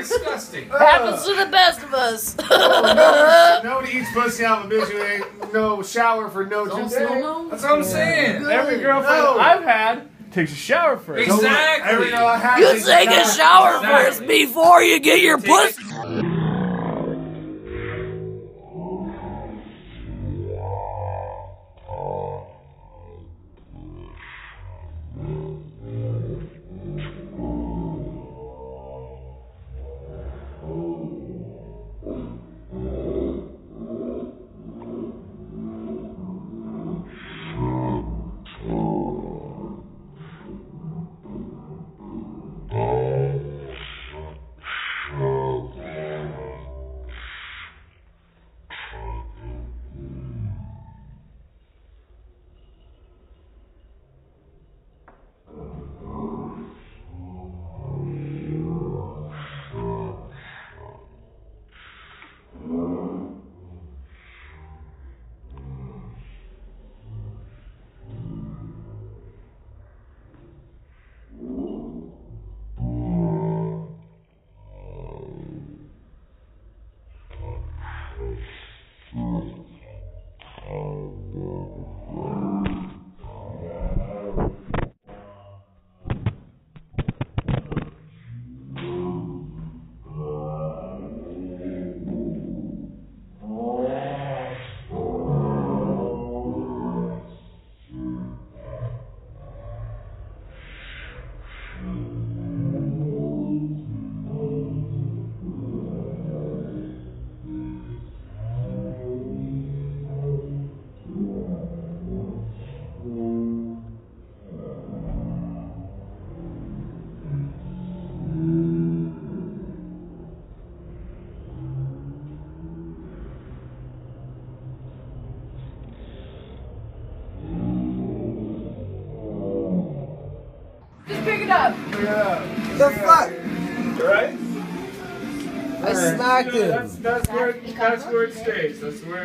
Disgusting. Happens to the best of us. Oh, no, nobody eats pussy out of a bitch who ain't no shower for no Don't two days. still? That's what I'm saying. Every girlfriend No. I've had takes a shower first. Exactly. Every girl I have You take a shower Exactly. first before you get your Take pussy. Just pick it up. Yeah. The fuck? Right? I smacked him. That's that's where that's where it stays. That's where.